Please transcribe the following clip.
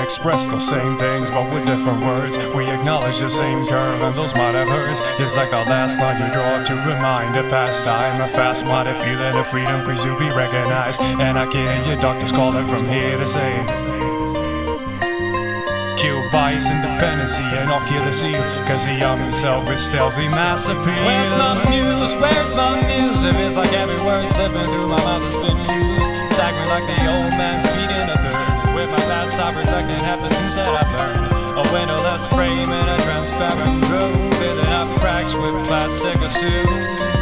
express the same things, but with different words. We acknowledge the same curve, and those might have hurts. It's like the last line you draw to remind a past time. A fast minded feeling of freedom, please you be recognized. And I can hear your doctors calling from here to say. Kill bias, and I'll kill the seal. Cause the young himself is stealthy mass appeal. Where's my muse? Where's my muse? If it's like every word slipping through my mouth has been used. Like the old man feeding a past I reflecting half the things that I've learned. A windowless frame in a transparent room, filling up cracks with plastic assumes.